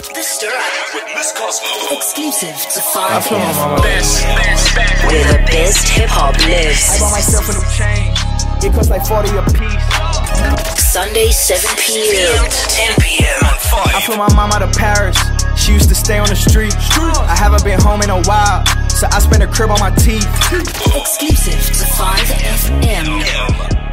The Stir Up with Miss Cosmo. exclusive to I feel my 5 mama. Best, best, best. where the best hip hop list. I bought myself a new chain. It costs like 40 a piece. Sunday 7 p.m. to 10 p.m. On I five. flew my mom out of Paris. She used to stay on the street. I haven't been home in a while, so I spent a crib on my teeth. Exclusive to 5 FM.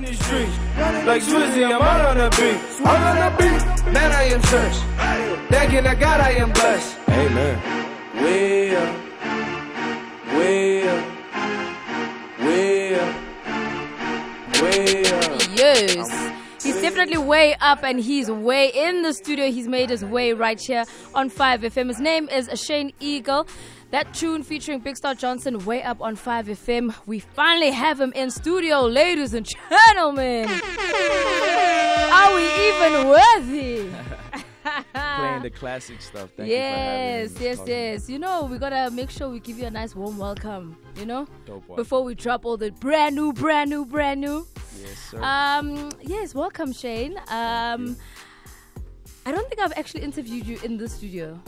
I'm running these streets like Swizzy. I'm out on the beat. I'm on the beat. Man, I am church. Thanking the God I am blessed. Amen. Way up, way up, way up, way up. Yes. He's definitely way up and he's way in the studio. He's made his way right here on 5FM. His name is Shane Eagle. That tune featuring Big Star Johnson, way up on 5FM. We finally have him in studio, ladies and gentlemen. Are we even worthy? Playing the classic stuff. Thank yes, you for me. yes, yes. You know, we gotta make sure we give you a nice warm welcome, you know? Before we drop all the brand new, brand new, brand new. Yes, sir. Um, yes, welcome, Shane. Um, I don't think I've actually interviewed you in the studio.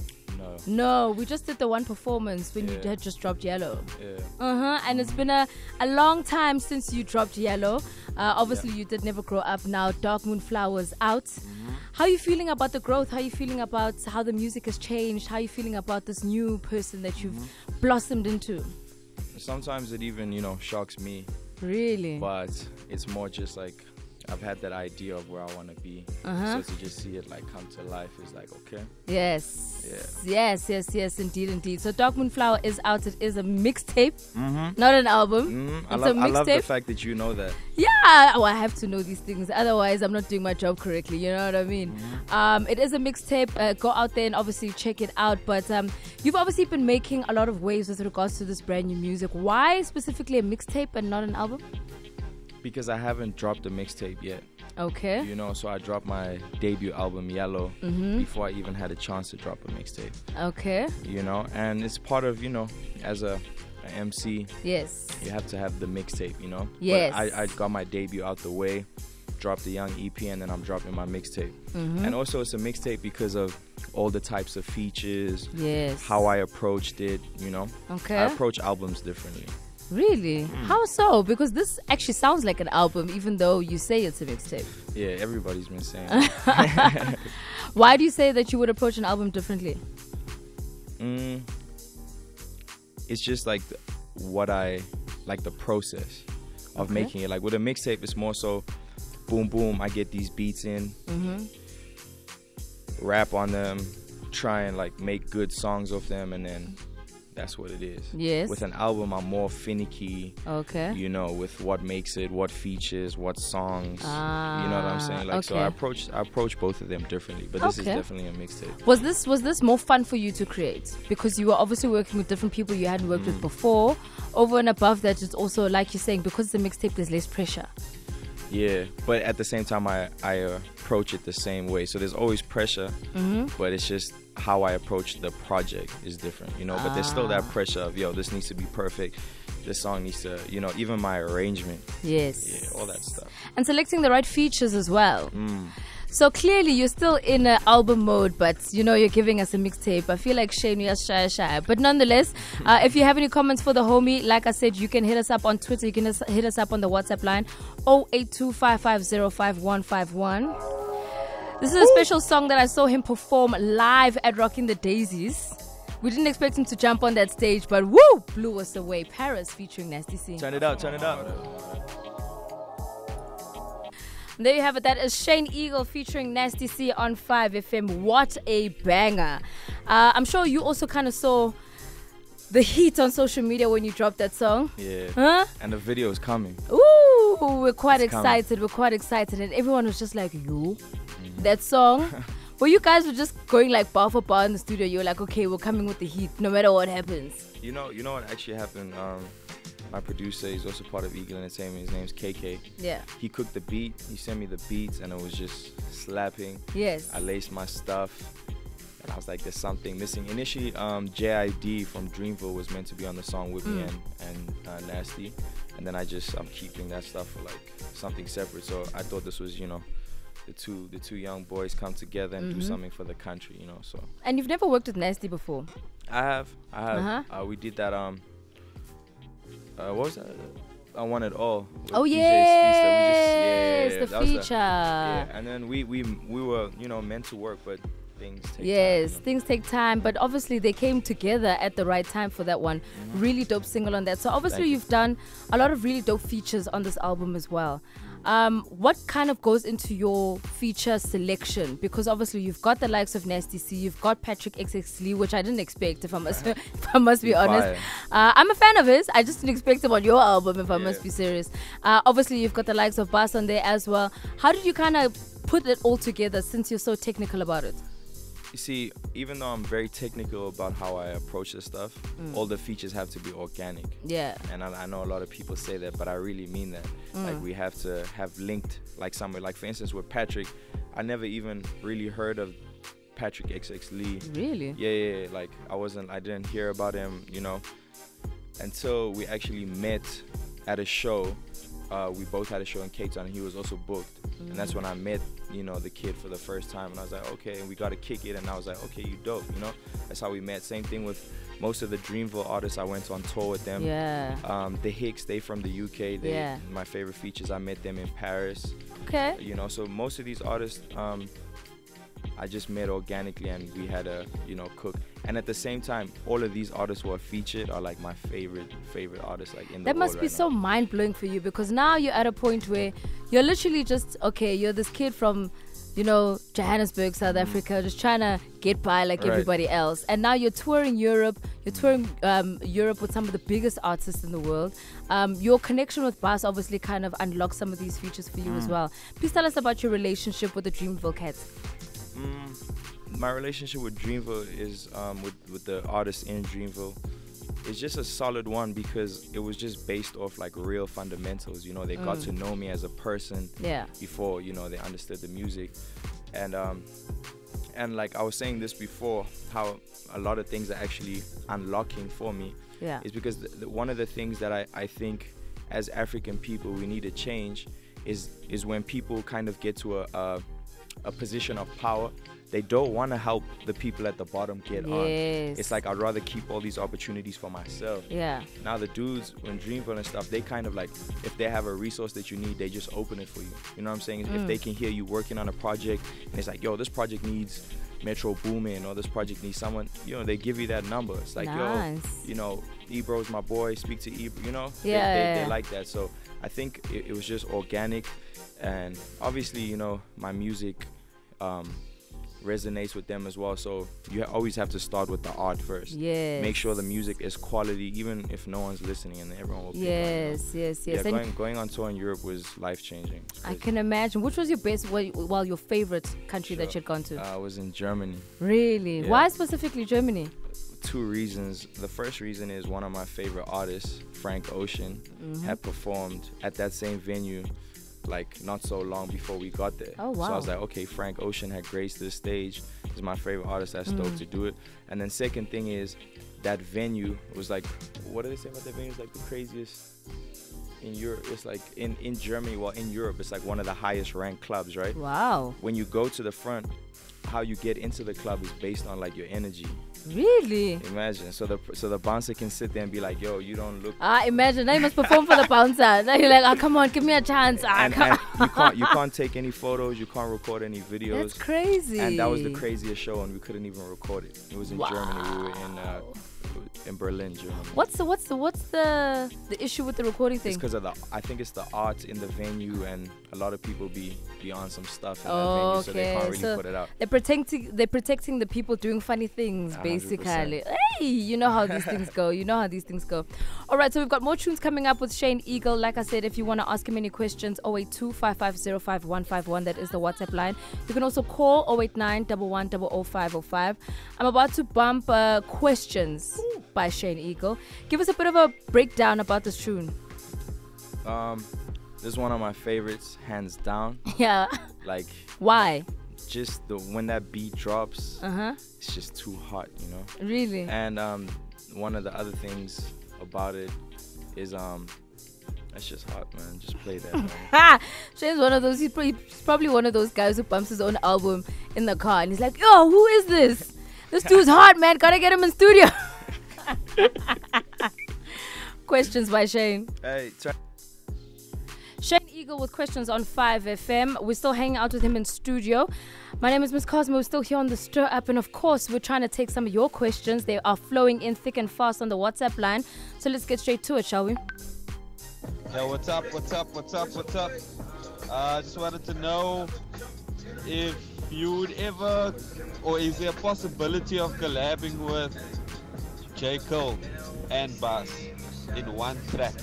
No. No, we just did the one performance when you had just dropped Yellow. Yeah. Uh huh. And it's been a, a long time since you dropped Yellow. Uh, obviously, you did Never Grow Up. Now, Dark Moon Flowers out. Mm-hmm. How are you feeling about the growth? How are you feeling about how the music has changed? How are you feeling about this new person that you've Mm-hmm. blossomed into? Sometimes it even, you know, shocks me, Really? but it's more just like I've had that idea of where I want to be. Uh-huh. So to just see it like come to life is like okay. Yes. Yeah. Yes, yes, yes, indeed, indeed. So Dark Moon Flower is out. It is a mixtape, not an album. Mm, I, love, I love the fact that you know that. Yeah, oh, I have to know these things. Otherwise, I'm not doing my job correctly. You know what I mean? Um, it is a mixtape. Uh, go out there and obviously check it out. But um, you've obviously been making a lot of waves with regards to this brand new music. Why specifically a mixtape and not an album? Because I haven't dropped a mixtape yet, Okay. you know. So I dropped my debut album Yellow Mm-hmm. before I even had a chance to drop a mixtape, Okay. you know. And it's part of, you know, as a, a MC, Yes. you have to have the mixtape, you know. Yes. But I, I got my debut out the way, dropped the young EP, and then I'm dropping my mixtape. Mm-hmm. And also, it's a mixtape because of all the types of features, Yes. how I approached it. You know, Okay. I approach albums differently. Really? How so? Because this actually sounds like an album, even though you say it's a mixtape. Yeah, everybody's been saying. Why do you say that you would approach an album differently? mm, it's just like the, what I like the process of Okay. making it. Like with a mixtape, it's more so, boom, boom. I get these beats in, Mm-hmm. rap on them, try and like make good songs of them, and then that's what it is. Yes. With an album, I'm more finicky. Okay. You know, with what makes it, what features, what songs. Ah, you know what I'm Ah, saying? Like, so. I approach, I approach both of them differently. But this is definitely a mixtape. Was this was this more fun for you to create because you were obviously working with different people you hadn't worked with Mm. before? Over and above that, it's also like you're saying because a mixtape, there's less pressure. Yeah, but at the same time, I I approach it the same way. So there's always pressure, Mm-hmm. but it's just how I approach the project is different, you know. But there's still that Ah. pressure of yo, this needs to be perfect. This song needs to, you know, even my arrangement, Yes. yeah, all that stuff. And selecting the right features as well. Mm. So clearly you're still in uh, album mode, but you know you're giving us a mixtape. I feel like Shane, you're shy, shy. But nonetheless, uh, if you have any comments for the homie, like I said, you can hit us up on Twitter. You can hit us- hit us up on the WhatsApp line 0825505151. This is a special song that I saw him perform live at Rocking the Daisies. We didn't expect him to jump on that stage, but woo, blew us away. Paris featuring Nasty C. Turn it up, turn it up. There you have it. That is Shane Eagle featuring Nasty C on 5FM. What a banger. Uh, I'm sure you also kind of saw the heat on social media when you dropped that song. Yeah, Huh? and the video is coming. Ooh, we're quite It's coming. excited. We're quite excited. And everyone was just like, you? Mm-hmm. That song? well, you guys were just going like bar for bar in the studio. You were like, okay, we're coming with the heat no matter what happens. You know, you know what actually happened. Um, my producer, he's also part of Eagle Entertainment. His name's KK. Yeah. He cooked the beat. He sent me the beats, and it was just slapping. Yes. I laced my stuff, and I was like, there's something missing. Initially, um, JID from Dreamville was meant to be on the song with me Mm. and and uh, Nasty, and then I just I'm keeping that stuff for like something separate. So I thought this was you know. The two, the two young boys come together and Mhm. do something for the country, you know. So And you've never worked with Nasty before. I have, I have. Uh-huh. Uh, we did that. Um, uh, what was that? I want it all. Oh yes, just, yeah, the feature. yeah, and then we we we were you know meant to work, but things take Yes, time. you things take time, but obviously they came together at the right time for that one. Really dope single on that. So obviously Thank you. you've done a lot of really dope features on this album as well. Um, what kind of goes into your feature selection? Because obviously you've got the likes of Nasty C, you've got Patrick XX Lee, which I didn't expect. If I must, if I must be honest, uh, I'm a fan of his. I just didn't expect him on your album. If I must be serious, uh, obviously you've got the likes of Bas on there as well. How did you kind of put it all together since you're so technical about it? You see, even though I'm very technical about how I approach this stuff, Mm. all the features have to be organic. Yeah. And I, I know a lot of people say that, but I really mean that. Mm. Like we have to have linked, like somewhere. Like for instance, with Patrick, I never even really heard of Patrick XX Lee. Really? Yeah, yeah, yeah. Like I wasn't, I didn't hear about him, you know, until we actually met at a show. Uh, we both had a show in Cape Town, and he was also booked, and that's when I met, you know, the kid for the first time, and I was like, okay, and we got to kick it, and I was like, okay, you dope, you know. That's how we met. Same thing with most of the Dreamville artists. I went on tour with them. Yeah. Um, the Hics, they from the UK. They, Yeah. My favorite features. I met them in Paris. Okay. You know, so most of these artists, um, I just met organically, and we had a you know cook. And at the same time, all of these artists who are featured are like my favorite favorite artists, like in the That must be right so mind blowing for you because now you're at a point where you're literally just okay. You're this kid from, you know, Johannesburg, South Africa, just trying to get by like. Right. everybody else. And now you're touring Europe. You're touring um, Europe with some of the biggest artists in the world. Um, your connection with Bas obviously kind of unlocks some of these features for you as Mm. well. Please tell us about your relationship with the Dreamville Cats. Mm, my relationship with Dreamville is um, with with the artists in Dreamville. It's just a solid one because it was just based off like real fundamentals. You know, they got Mm. to know me as a person Yeah. before you know they understood the music, and um, and like I was saying this before, how a lot of things are actually unlocking for me Yeah. is because the, the, one of the things that I, I think as African people we need to change is is when people kind of get to a a, a position of power they don't want to help the people at the bottom get on it's like I'd rather keep all these opportunities for myself Yeah. now the dudes in Dreamville and stuff, they kind of like if they have a resource that you need, they just open it for you. You know what I'm saying? If Mm. they can hear you working on a project and it's like, yo, this project needs Metro Boomin or this project needs someone, you know, they give you that number. It's like, Nice. yo, you know, Ebro's my boy, speak to Ebro, you know? They- Yeah, they, yeah, they, like that. So I think it, it was just organic and obviously, you know, my music um resonates with them as well. So you always have to start with the art first Yes. make sure the music is quality, even if no one's listening, and everyone will. Yes, yes, yes. Yeah, going going on tour in Europe was life changing. I can imagine. Which was your best, well, well your favorite country that you'd gone to? I was in Germany. really? yeah. Why specifically Germany? Two reasons. The first reason is one of my favorite artists, Frank Ocean, Mm-hmm. had performed at that same venue like not so long before we got there. Oh, So I was like, okay, Frank Ocean had graced this stage. He's my favorite artist. That's Mm. dope to do it. And then second thing is that venue was like, what do they say about that venue? It's like the craziest in Europe. It's like in in Germany, well in Europe, it's like one of the highest ranked clubs, right? Wow. When you go to the front, how you get into the club is based on like your energy. Really? Imagine. So the so the bouncer can sit there and be like, yo, you don't look Ah, imagine. Now you must perform for the bouncer. Now you're like, oh, come on, give me a chance. Ah, and, and you can't you can't take any photos, you can't record any videos. That's crazy. And that was the craziest show, and we couldn't even record it. It was in Germany. We were in uh, in Berlin, Germany. What's the what's the what's the the issue with the recording thing? It's because of the. I think it's the art in the venue, and a lot of people be beyond some stuff in Oh, that venue, so they okay. can't really So put it out. They're protecting they're protecting the people doing funny things, A hundred basically. Hey, you know how these things go. You know how these things go. All right, so we've got more tunes coming up with Shane Eagle. Like I said, if you want to ask him any questions, 082 5505151, that is the WhatsApp line. You can also call 089 1100505. I'm about to bump uh, questions by Shane Eagle. Give us a bit of a breakdown about this tune. Um, this is one of my favorites, hands down. Yeah. Like Why? just the when that beat drops, Uh huh. it's just too hot, you know. Really? And um, one of the other things about it is um, that's just hot, man. Just play that. Man. Ha! Shane's one of those. He's probably, he's probably one of those guys who bumps his own album in the car, and he's like, "Yo, who is this? This dude's hot, man. Gotta get him in studio." Questions by Shane. hey, try- Shane Eagle with questions on 5FM. We're still hanging out with him in studio. My name is Miss Cosmo. We're still here on the Stir Up. And of course, we're trying to take some of your questions. They are flowing in thick and fast on the WhatsApp line. So let's get straight to it, shall we? Yo, what's up? What's up? What's up? What's up? I uh, just wanted to know if you would ever, or is there a possibility of collabing with J. Cole and Bas in one track?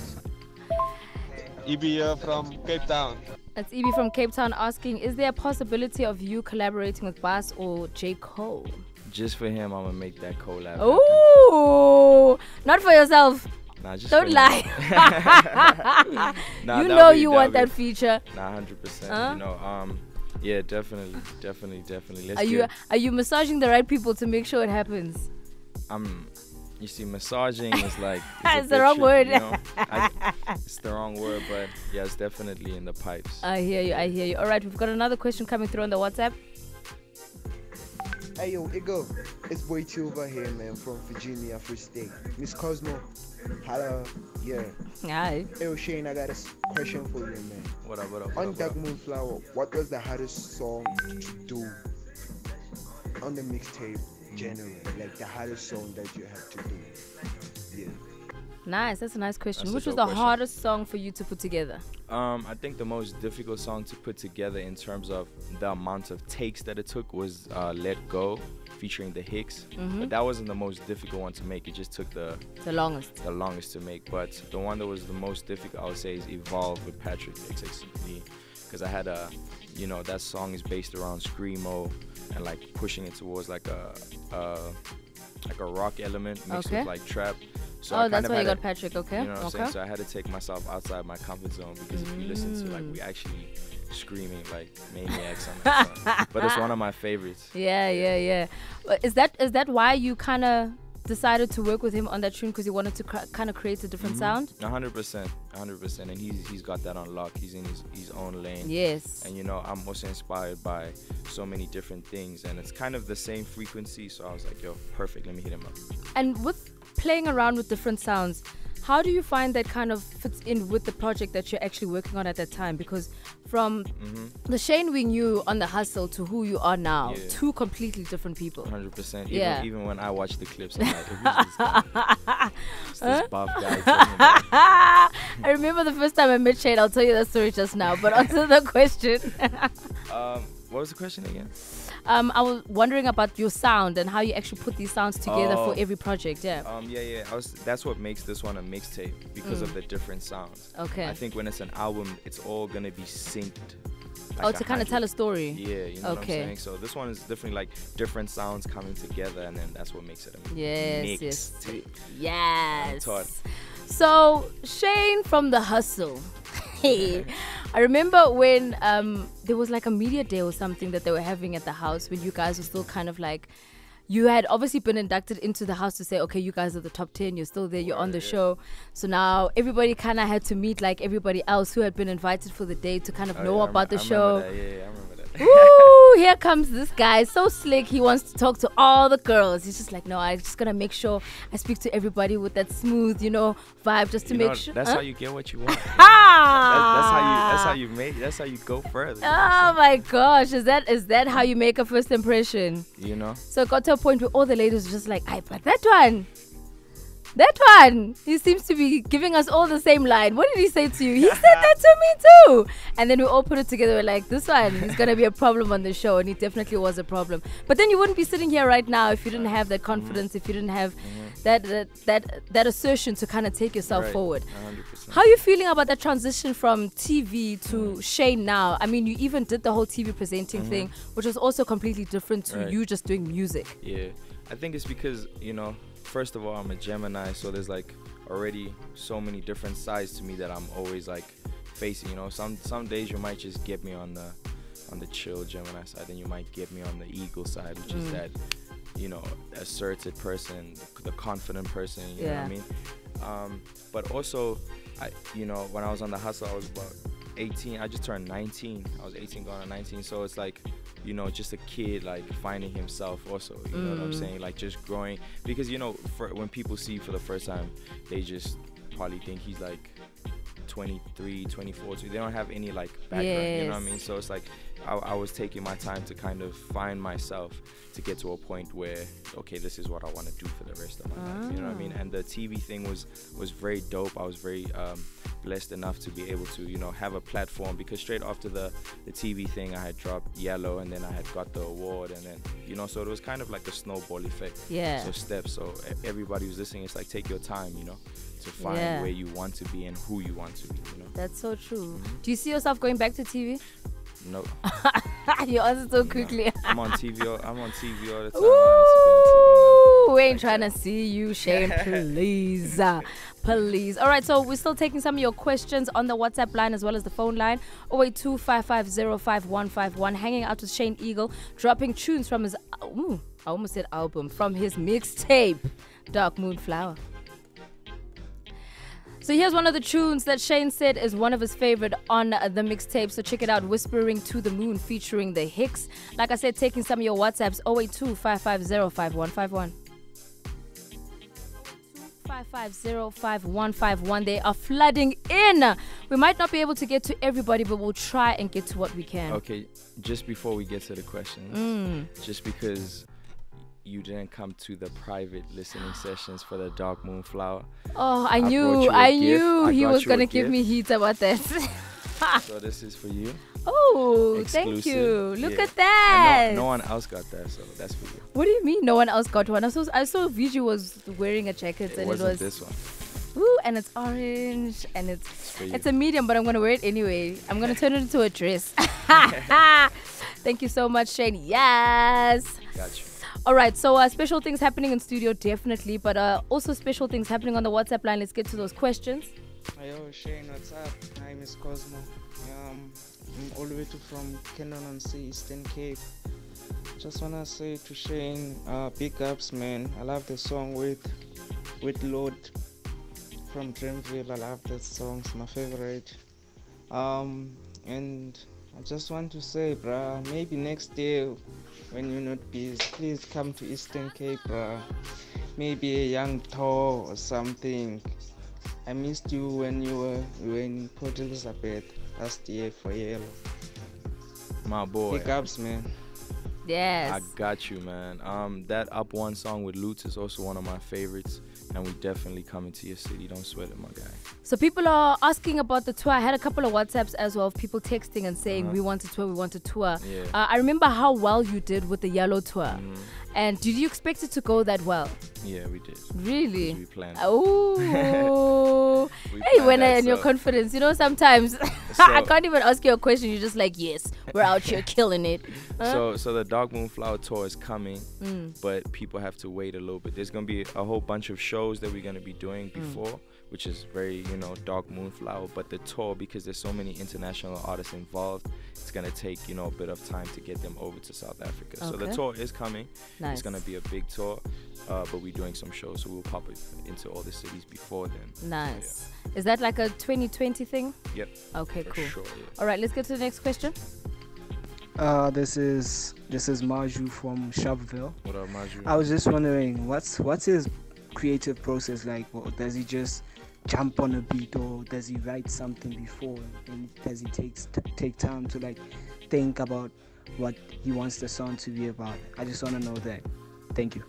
EB here from Cape Town. That's Evie from Cape Town asking Is there a possibility of you collaborating with Bas or J. Cole? just for him, I'm gonna make that collab. happen. Oh, not for yourself. Nah, just Don't for lie. Nah, you know be- you want be- that feature. Nah, hundred percent. Huh? You know, um, yeah, definitely, definitely, definitely. Let's Are you it. are you massaging the right people to make sure it happens? I'm. You see, massaging is like is a It's the wrong word. You know? I, it's the wrong word, but yeah, it's definitely in the pipes. I hear you. I hear you. All right, we've got another question coming through on the WhatsApp. Hey yo, Igor, it's Boy over here, man, from Virginia, Free State. Miss Cosmo, hello, yeah. Hi. Hey yo, Shane, I got a question for you, man. What up? What up? What On Dark up? Moonflower, what was the hardest song to do on the mixtape generally? Like the hardest song that you had to do? Yeah. Nice. That's a nice question. That's Which was the question. hardest song for you to put together? Um, I think the most difficult song to put together in terms of the amount of takes that it took was uh, "Let Go," featuring the Hics. Mm-hmm. But that wasn't the most difficult one to make. It just took the The longest. the longest to make. But the one that was the most difficult, I would say, is "Evolve" with Patrick XX Lee, because I had a, you know, that song is based around screamo and like pushing it towards like a, uh, like a rock element mixed Okay. with like trap. So oh, kind that's why you a- got Patrick. Okay. you know what I'm okay. saying? So I had to take myself outside my comfort zone because if you listen to like Mm. we actually screaming like maniacs on that song. But it's one of my favorites. Yeah, yeah, yeah. Is that is that why you kind of decided to work with him on that tune because he wanted to cr- kind of create a different mm-hmm. sound? Hundred percent, hundred percent, and he's he's got that on lock. He's in his his own lane. Yes. And you know, I'm also inspired by so many different things, and it's kind of the same frequency. So I was like, yo, perfect. Let me hit him up. And with playing around with different sounds, how do you find that kind of fits in with the project that you're actually working on at that time? Because from Mm-hmm. the Shane we knew on the hustle to who you are now, Yeah. two completely different people. hundred percent. Yeah. Even even when I watch the clips, I'm like, who's this guy? It's this buff guy. I remember the first time I met Shane. I'll tell you that story just now. But answer the question. Um, what was the question again? Um, I was wondering about your sound and how you actually put these sounds together Oh. for every project. Yeah. Um, yeah, yeah. I was, that's what makes this one a mixtape because of the different sounds. Mm. Okay. I think when it's an album, it's all gonna be synced. like oh, to kind of tell a story. Yeah, you know what I'm Okay. saying. So this one is definitely like different sounds coming together, and then that's what makes it a Yes, yes. mixtape. Yes. So Shane from the hustle. Hey, I remember when um, there was like a media day or something that they were having at the house when you guys were still kind of like. You had obviously been inducted into the house to say, okay, you guys are the top 10, you're still there, you're on the show. So now everybody kind of had to meet like everybody else who had been invited for the day to kind of Oh, know about the show. that. Yeah, yeah, I remember that. Here comes this guy, so slick. He wants to talk to all the girls. He's just like, no, I just gotta make sure I speak to everybody with that smooth, you know, vibe, just to You make know, sure. That's Huh? how you get what you want. That- Ah! that's how you. That's how you make. That's how you go further. Oh my gosh, is that is that how you make a first impression? You know. So it got to a point where all the ladies were just like, I but that one. That one. He seems to be giving us all the same line. What did he say to you? He said that to me too. And then we all put it together. We're like, this one is gonna be a problem on the show, and he definitely was a problem. But then you wouldn't be sitting here right now if you didn't have that confidence, if you didn't have mm-hmm. that that that, that assertion to kind of take yourself Right. forward. 100%. How are you feeling about that transition from TV to Shane now? I mean, you even did the whole TV presenting mm-hmm. thing, which was also completely different to Right. you just doing music. Yeah, I think it's because you know, first of all, I'm a Gemini, so there's like already so many different sides to me that I'm always like facing. You know, some some days you might just get me on the on the chill Gemini side, then you might get me on the eagle side, which is Mm. that you know assertive person, the confident person. You know what Yeah. I mean? Um, but also, I you know when I was on the hustle, I was about 18. I just turned 19. I was 18 going on 19. So it's like, you know, just a kid like finding himself also. You know what I'm Mm. saying? Like just growing because you know, for, when people see for the first time, they just probably think he's like 23, 24. So they don't have any like background. You know what I mean? So it's like I, I was taking my time to kind of find myself to get to a point where okay, this is what I want to do for the rest of my life. You know what I mean? Ah. And the TV thing was was very dope. I was very um, blessed enough to be able to you know have a platform because straight after the the TV thing, I had dropped Yellow, and then I had got the award, and then you know, so it was kind of like a snowball effect. Yeah. So steps. So everybody who's listening, it's like take your time, you know, to find Yeah. where you want to be and who you want to be. You know. That's so true. Mm-hmm. Do you see yourself going back to TV? No, you answered so quickly. I'm on TV. All, I'm on TV all the time. We ain't trying to see you, Shane. Please, uh, please. All right, so we're still taking some of your questions on the WhatsApp line as well as the phone line. 0825505151. Hanging out with Shane Eagle, dropping tunes from his. Ooh, I almost said album from his mixtape, Dark Moon Flower. So here's one of the tunes that Shane said is one of his favorite on the mixtape. So check it out, Whispering to the Moon featuring the Hics. Like I said, taking some of your WhatsApps 082 550 5151. 5505151. They are flooding in. We might not be able to get to everybody, but we'll try and get to what we can. Okay, just before we get to the questions, Mm. just because you didn't come to the private listening sessions for the Dark Moon Flower, Oh, I I knew, I gift. knew I he was gonna give me heat about this. so this is for you. Oh, thank Exclusive. you. Look Yeah. at that. No, no one else got that, so that's for you. What do you mean no one else got one? I saw I saw Viju was wearing a jacket It and it wasn't was this one. ooh, and it's orange and it's for you. it's a medium, but I'm gonna wear it anyway. I'm gonna turn it into a dress. Thank you so much, Shane. Yes. Got you. All right, so uh, special things happening in studio, definitely, but uh, also special things happening on the WhatsApp line. Let's get to those questions. Yo, Shane, what's up? My name is Cosmo. Um, I'm all the way to from Kenton on Sea, Eastern Cape. Just wanna say to Shane, uh, big ups, man. I love the song with with Lord from Dreamville. I love that song. It's my favorite. Um, and I just want to say, bruh, maybe next year when you're not busy, please come to Eastern Cape, bruh. Maybe a young tour or something. I missed you when you were, you were in Port Elizabeth last year for Yellow. My boy. Big ups, man. Yes. I got you, man. Um, that Up One song with Lute is also one of my favorites, and we definitely coming to your city. Don't sweat it, my guy. So people are asking about the tour. I had a couple of WhatsApps as well of people texting and saying Uh-huh. we want to tour, we want to tour. Yeah. Uh, I remember how well you did with the yellow tour. Mhm. And did you expect it to go that well? Yeah, we did. Really? We planned. Oh, We hey, when and your confidence, you know, sometimes I can't even ask you a question. You're just like, yes, we're out here killing it. Huh? So, so the Dark Moon Flower tour is coming, Mm. but people have to wait a little bit. There's gonna be a whole bunch of shows that we're gonna be doing Mm. Before, which is very, you know, Dark moonflower But the tour, because there's so many international artists involved, it's gonna take, you know, a bit of time to get them over to South Africa. So the tour is coming. Nice. It's gonna be a big tour, uh, but we're doing some shows, so we'll pop it into all the cities before then. Nice. Is that like a 2020 thing? Yep. Okay, For cool. sure, yeah. All right, let's get to the next question. Uh, this is this is Maju from Sharpeville. What up, Maju? I was just wondering, what's what's his creative process like? Well, does he just jump on a beat, or does he write something before, and does he take t- take time to like think about what he wants the song to be about? I just want to know that. Thank you.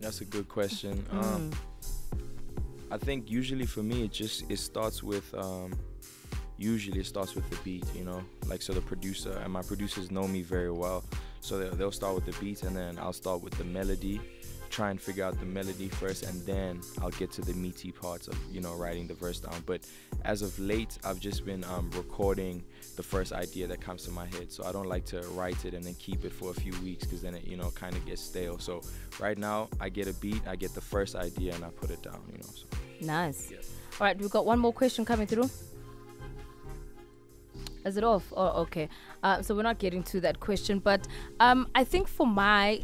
That's a good question. Mm. Um, I think usually for me, it just it starts with um, usually it starts with the beat. You know, like so the producer and my producers know me very well, so they'll, they'll start with the beat and then I'll start with the melody, try and figure out the melody first, and then I'll get to the meaty parts of you know writing the verse down. But as of late, I've just been um, recording the first idea that comes to my head. So I don't like to write it and then keep it for a few weeks because then it you know kind of gets stale. So right now I get a beat, I get the first idea, and I put it down. You know. So. Nice. All right, we've got one more question coming through. Is it off? Oh, okay. Uh, so we're not getting to that question, but um, I think for my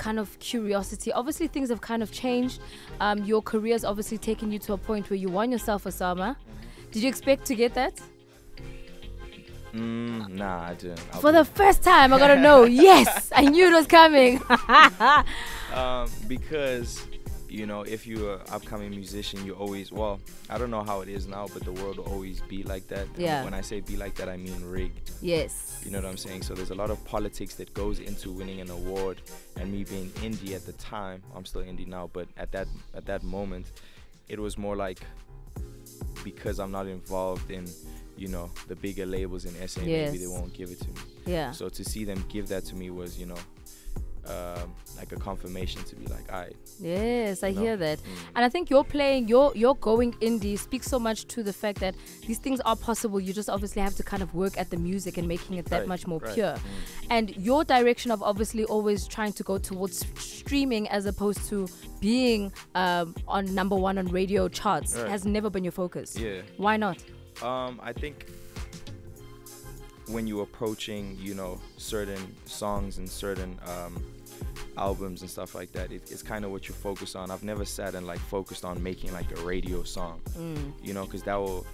kind of curiosity, obviously things have kind of changed. Um, your career's obviously taken you to a point where you won yourself a SAMA. Did you expect to get that? Mm, nah, I didn't. I'll For the first time, I gotta know. yes, I knew it was coming. um, because you know if you're an upcoming musician you always well i don't know how it is now but the world will always be like that Yeah. when i say be like that i mean rigged yes. you know what i'm saying so there's a lot of politics that goes into winning an award and me being indie at the time i'm still indie now but at that at that moment it was more like because i'm not involved in you know the bigger labels in sa maybe they won't give it to me Yeah. so to see them give that to me was you know um, like a confirmation to be like, right, Yes, I know? hear that. Mm. And I think you're playing, you're you're going indie speaks so much to the fact that these things are possible. You just obviously have to kind of work at the music and making it that Right, much more right. pure. Mm. And your direction of obviously always trying to go towards streaming as opposed to being um, on number one on radio charts has never been your focus. Yeah. Why not? Um, I think when you're approaching, you know, certain songs and certain um, albums and stuff like that, it, it's kind of what you focus on. I've never sat and like focused on making like a radio song, Mm. you know, because that will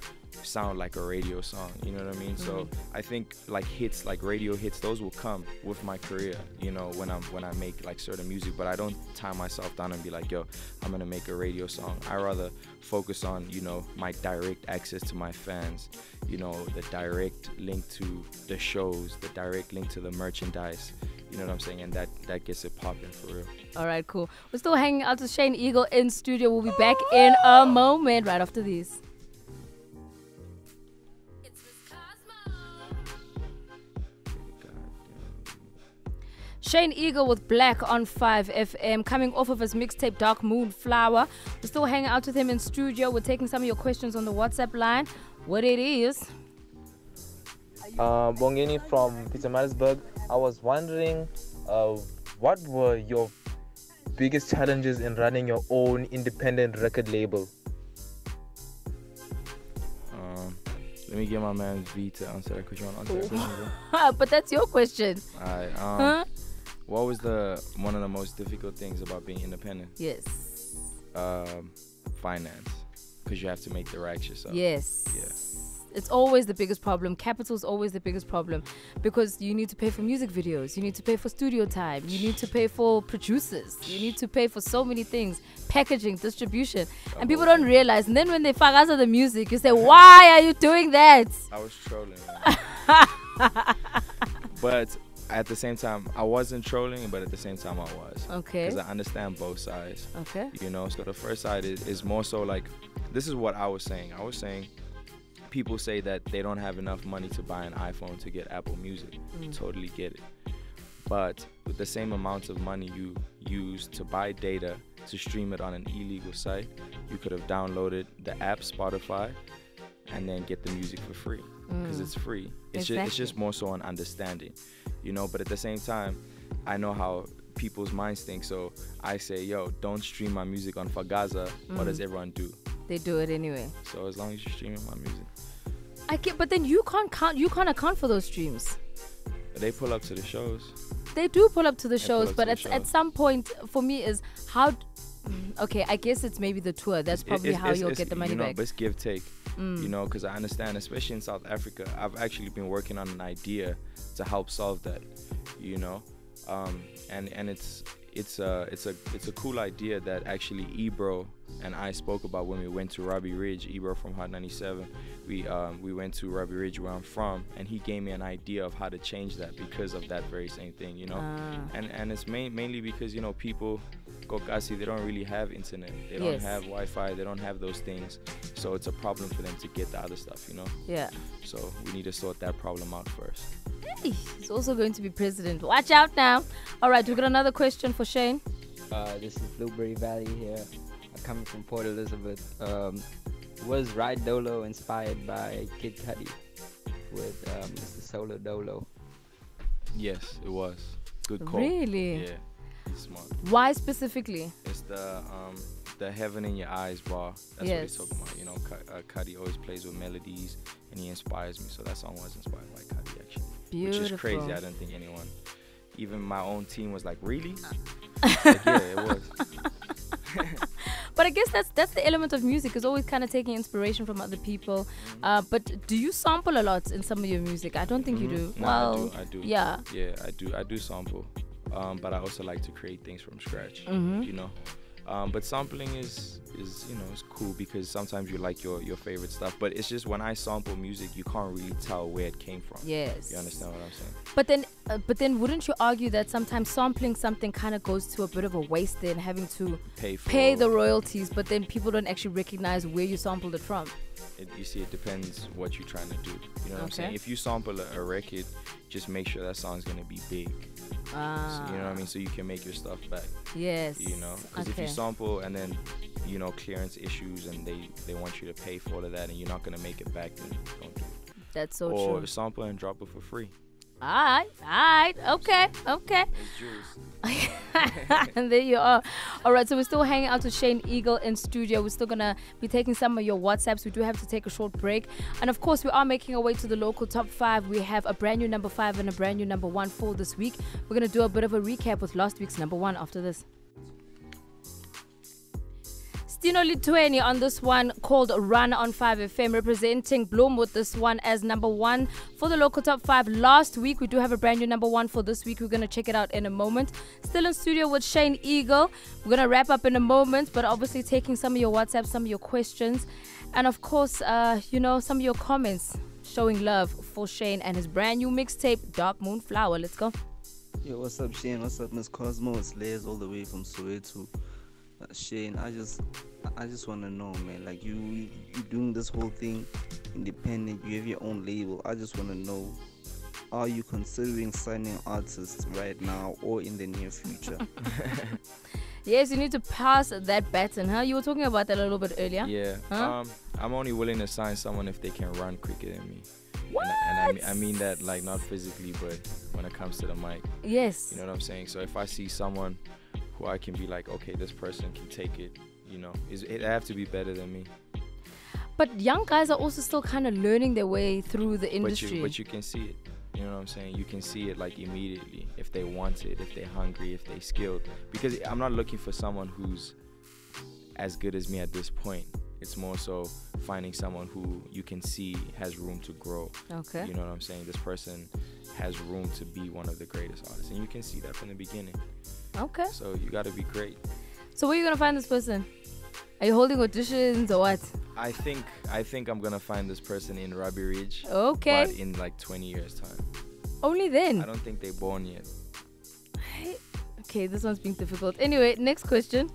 sound like a radio song. You know what I mean? So Mm. I think like hits, like radio hits, those will come with my career. You know, when I'm when I make like certain music, but I don't tie myself down and be like, yo, I'm gonna make a radio song. I rather focus on you know my direct access to my fans. You know, the direct link to the shows, the direct link to the merchandise. You know what I'm saying? And that that gets it popping for real. All right, cool. We're still hanging out with Shane Eagle in studio. We'll be back in a moment right after these. Shane Eagle with Black on 5 FM, coming off of his mixtape Dark Moon Flower. We're still hanging out with him in studio. We're taking some of your questions on the WhatsApp line. What it is? Uh, Bongeni from Pietermaritzburg. I was wondering, uh, what were your biggest challenges in running your own independent record label? Um, let me get my man V to answer that question. Answer that question, but that's your question. Alright. Um, Huh? What was the one of the most difficult things about being independent? Yes. Um, finance, because you have to make the racks yourself. Yes. Yeah. It's always the biggest problem. Capital is always the biggest problem because you need to pay for music videos, you need to pay for studio time, you need to pay for producers, you need to pay for so many things, packaging, distribution, and people don't realize. And then when they fuck out of the music, you say, "Why are you doing that?" I was trolling. but at the same time, I wasn't trolling, but at the same time, I was. Okay. Because I understand both sides. Okay. You know, so the first side is, is more so like, this is what I was saying. I was saying, people say that they don't have enough money to buy an iPhone to get Apple Music. Mm. Totally get it. But with the same amount of money you use to buy data to stream it on an illegal site, you could have downloaded the app Spotify and then get the music for free because Mm. it's free. It's just it's just more so an understanding, you know. But at the same time, I know how people's minds think. So I say, yo, don't stream my music on Fakaza. What does Mm. everyone do? They do it anyway. So as long as you're streaming my music, I get, but then you can't count. You can't account for those streams. they pull up to the shows. They do pull up to the They shows, up but at, at some point, for me, is how. Mm, Okay, I guess it's maybe the tour. That's probably it's- how it's- you'll it's, get the money you know, back. But it's give take. Mm. You know, because I understand, especially in South Africa, I've actually been working on an idea to help solve that. You know, um, and and it's it's a it's a it's a cool idea that actually Ebro and I spoke about when we went to Robbie Ridge. Ebro from Hot 97. We um, we went to Robbie Ridge where I'm from, and he gave me an idea of how to change that because of that very same thing. You know, Ah. and and it's main, mainly because you know people Kokasi, they don't really have internet. They don't Yes. have Wi-Fi. They don't have those things. So it's a problem for them to get the other stuff, you know? Yeah. So we need to sort that problem out first. Hey, He's also going to be president. Watch out now. All right, we've got another question for Shane. Uh, this is Blueberry Valley here. I'm coming from Port Elizabeth. Um, was Ride Dolo inspired by Kid Cudi with um, Mr. Solo Dolo? Yes, it was. Good call. Really? Yeah. He's smart. Why specifically? It's the um the heaven in your eyes bar. That's Yes. what he's talking about. You know, Cu- uh, Cudi always plays with melodies, and he inspires me. So that song was inspired by Cudi actually, which is crazy. I don't think anyone, even my own team, was like, really? like, yeah, it was. But I guess that's that's the element of music is always kind of taking inspiration from other people. Uh, but do you sample a lot in some of your music? I don't think you do. No, well, I do. I do. Yeah. Yeah, I do. I do sample, um, but I also like to create things from scratch. Mhm. You know, um, but sampling is is you know it's cool because sometimes you like your your favorite stuff, but it's just when I sample music, you can't really tell where it came from. Yes. You understand what I'm saying? But then, uh, but then, wouldn't you argue that sometimes sampling something kind of goes to a bit of a waste then, having to Pay for pay the royalties, but then people don't actually recognize where you sampled it from. It, you see, it depends what you're trying to do. You know what I'm saying? If you sample a, a record, just make sure that song's gonna be big. Ah. So, you know what I mean? So you can make your stuff back. Yes. You know, because if you sample and then, you know, clearance issues and they they want you to pay for all of that and you're not gonna make it back, then don't do it. That's so or true. sample and drop it for free. Alright, alright, okay, okay. and there you are. All right, so we're still hanging out with Shane Eagle in studio. We're still gonna be taking some of your WhatsApps. We do have to take a short break, and of course, we are making our way to the local top five. We have a brand new number five and a brand new number one for this week. We're gonna do a bit of a recap with last week's number one after this. Stino Le Thwenny on this one called Run on 5FM, representing Bloom with this one as number one for the local top five. Last week, we do have a brand new number one for this week. We're going to check it out in a moment. Still in studio with Shane Eagle. We're going to wrap up in a moment, but obviously taking some of your WhatsApp, some of your questions, and of course, uh, you know, some of your comments showing love for Shane and his brand new mixtape, Dark Moon Flower. Let's go. Yo, what's up, Shane? What's up, Miss Cosmo? It's Les all the way from Soweto. Shane, I just, I just want to know, man. Like you, you doing this whole thing independent. You have your own label. I just want to know, are you considering signing artists right now or in the near future? Yes, you need to pass that baton, huh? You were talking about that a little bit earlier. Yeah. Huh? Um, I'm only willing to sign someone if they can run quicker than me. What? And, I, and I, mean, I mean that like not physically, but when it comes to the mic. Yes. You know what I'm saying? So if I see someone who I can be like, okay, this person can take it, you know, is it have to be better than me. But young guys are also still kind of learning their way through the But industry. you, but you can see it. You know what I'm saying? You can see it like immediately if they want it, if they're hungry, if they're skilled. Because I'm not looking for someone who's as good as me at this point. It's more so finding someone who you can see has room to grow. Okay. You know what I'm saying? This person has room to be one of the greatest artists, and you can see that from the beginning. Okay. So you got to be great. So where are you gonna find this person? Are you holding auditions or what? I think I think I'm gonna find this person in Robbie Ridge. Okay. But in like 20 years time. Only then. I don't think they're born yet. Okay, this one's being difficult. Anyway, next question.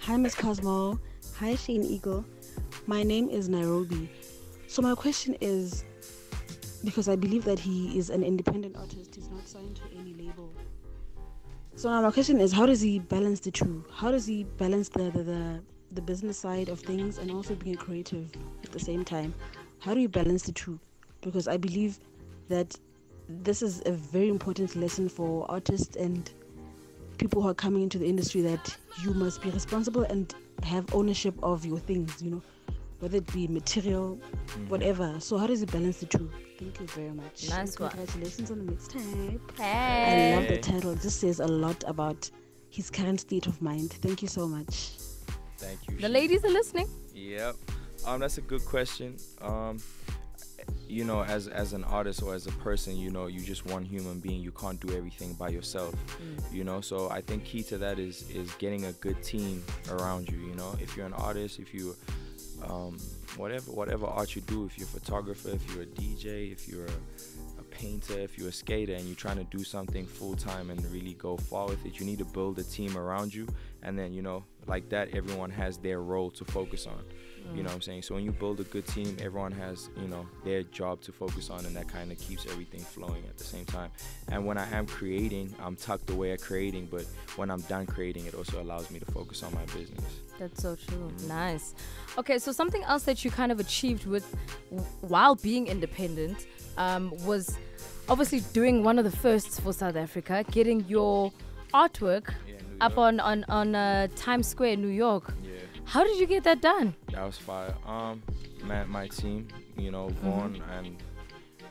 Hi, Miss Cosmo. Hi, Shane Eagle. My name is Nairobi. So my question is, because I believe that he is an independent artist, he's not signed to any label. So now my question is, how does he balance the two? How does he balance the the, the, the business side of things and also being creative at the same time? How do you balance the two? Because I believe that this is a very important lesson for artists and people who are coming into the industry that you must be responsible and have ownership of your things, you know, whether it be material, mm. whatever. So how does he balance the two? Thank you very much. Nice one. Congratulations on the mixtape. Hey. I love the title. This says a lot about his current state of mind. Thank you so much. Thank you. The ladies are listening. Yep. Um, that's a good question. Um, you know, as as an artist or as a person, you know, you're just one human being. You can't do everything by yourself. You know, so I think key to that is is getting a good team around you. You know, if you're an artist, if you um, whatever whatever art you do, if you're a photographer, if you're a DJ, if you're a, a painter, if you're a skater, and you're trying to do something full time and really go far with it, you need to build a team around you, and then you know, like that, everyone has their role to focus on. You know what I'm saying? So when you build a good team, everyone has, you know, their job to focus on and that kind of keeps everything flowing at the same time. And when I am creating, I'm tucked away at creating, but when I'm done creating, it also allows me to focus on my business. That's so true. Nice. Okay, so something else that you kind of achieved with while being independent um, was obviously doing one of the firsts for South Africa, getting your artwork up on on on uh, Times Square, New York. Yeah. How did you get that done? That was fire. Um, man, my team, you know, Mm-hmm. Vaughn and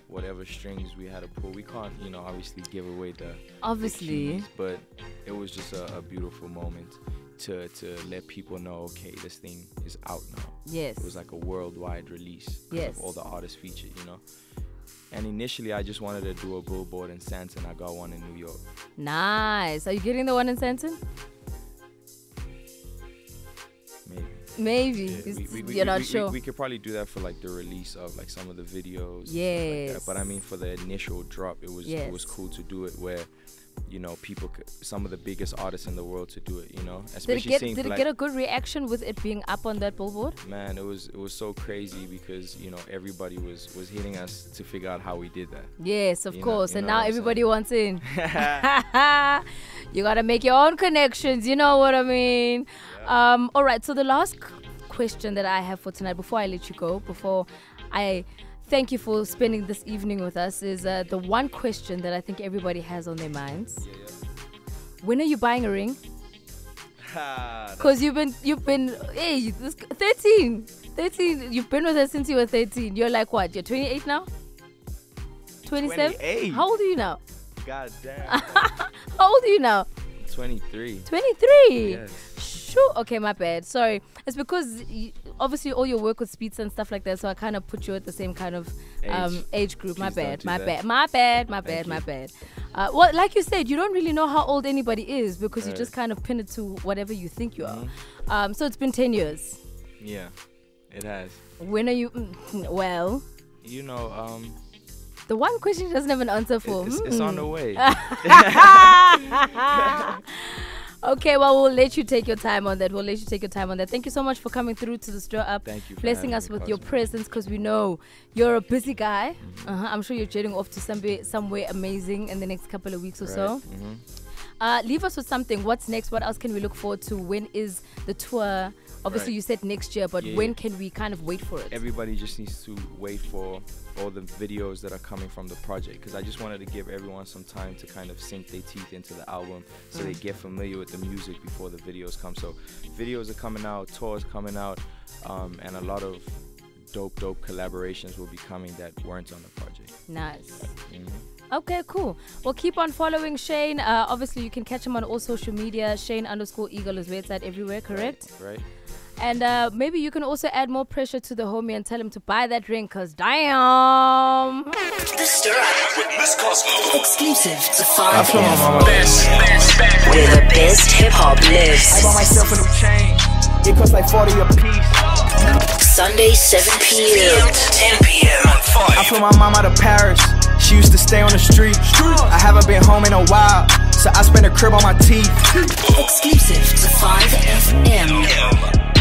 whatever strings we had to pull. We can't, you know, obviously give away the the Obviously. keys, but it was just a, a beautiful moment to to let people know, okay, this thing is out now. Yes. It was like a worldwide release. Yes. of all the artists featured, you know. And initially, I just wanted to do a billboard in Sandton. I got one in New York. Nice. Are you getting the one in Sandton? Maybe. Maybe. Yeah, we- we- we- You're we- not sure. We, could probably do that for like the release of like some of the videos. stuff like But I mean, for the initial drop, it was it was cool to do it where, you know, people, some of the biggest artists in the world to do it. You know, Did especially it get seeing did it like, get a good reaction with it being up on that billboard? man, it was it was so crazy because you know everybody was was hitting us to figure out how we did that. Yes, of You course. you and now everybody wants in. you gotta make your own connections. You know what I mean? Um, all right. So the last question that I have for tonight, before I let you go, before I thank you for spending this evening with us, is uh, the one question that I think everybody has on their minds. When are you buying a ring? Because you've been you've been hey this 13 13 you've been with her since you were 13 you're like what you're 28 now 27 28. how old are you now God damn. how old are you now 23. 23 Yes. sure okay my bad sorry it's because you, obviously all your work with speeds and stuff like that so i kind of put you at the same kind of um, Age. age group my bad my bad my bad my bad my bad uh, well like you said you don't really know how old anybody is because you just kind of pin it to whatever you think you are Mm-hmm. um, so it's been 10 years Yeah, it has. when are you mm, well You know, um, the one question she doesn't have an answer for it's, it's on the hmm. way. okay, well, we'll let you take your time on that. We'll let you take your time on that. Thank you so much for coming through to the Stir Up. Thank you Blessing us with your presence because we know you're a busy guy. Uh-huh. I'm sure you're jetting off to somewhere, somewhere amazing in the next couple of weeks or so. Right, mhm. Uh, leave us with something. What's next? What else can we look forward to? When is the tour? Obviously, Right. you said next year, but Yeah, when yeah. can we kind of wait for it? Everybody just needs to wait for all the videos that are coming from the project because I just wanted to give everyone some time to kind of sink their teeth into the album so they Mm. get familiar with the music before the videos come. So videos are coming out, tours coming out, um, and a lot of dope, dope collaborations will be coming that weren't on the project. Nice. Mhm. Okay, cool. Well, keep on following Shane. Uh, obviously, you can catch him on all social media. Shane underscore Eagle is website everywhere, correct? Right? And uh, maybe you can also add more pressure to the homie and tell him to buy that ring, cause damn. The Stir Up with Miss Cosmo. Exclusive to I 5 feel. Best, best, best. Where the best hip hop lives. I bought myself a new chain. It costs like 40 a piece. Sunday, 7 p.m. to 10 p.m. on I flew my mom out of Paris. She used to stay on the street. I haven't been home in a while, so I spent a crib on my teeth. Exclusive to 5 FM.